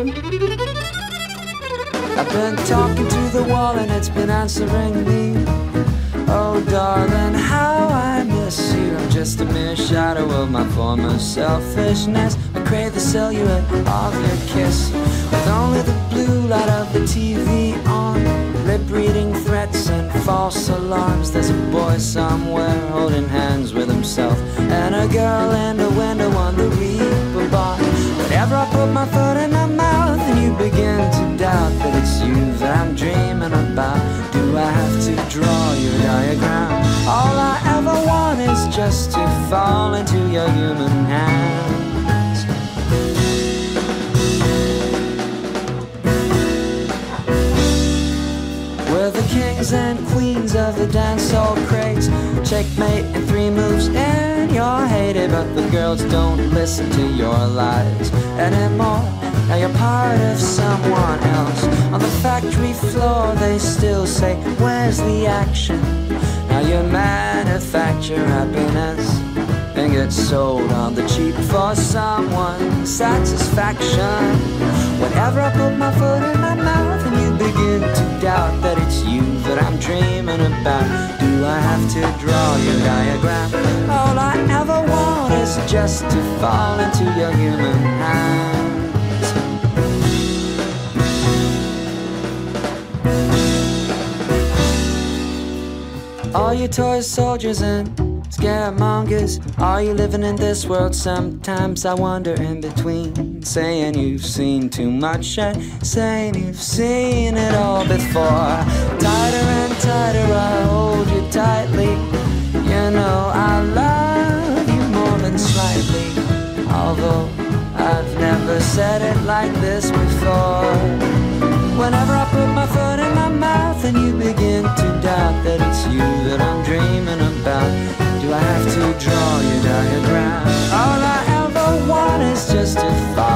I've been talking to the wall and it's been answering me. Oh, darling, how I miss you. I'm just a mere shadow of my former selfishness. I crave the silhouette of your kiss. With only the blue light of the TV on. Lip reading threats and false alarms. There's a boy somewhere holding hands with himself. Just to fall into your human hands. We're the kings and queens of the dance hall craze. Checkmate in three moves, and you're hated. But the girls don't listen to your lies anymore. Now you're part of someone else. On the factory floor, they still say, Where's the action? You manufacture happiness and get sold on the cheap for someone's satisfaction. Whenever I put my foot in my mouth and you begin to doubt that it's you that I'm dreaming about, do I have to draw your diagram? All I ever want is just to fall into your human hands. Are you toy soldiers and scaremongers? Are you living in this world? Sometimes I wonder in between. Saying you've seen too much and saying you've seen it all before. Tighter and tighter, I hold you tightly. You know I love you more than slightly. Although I've never said it like this before. justify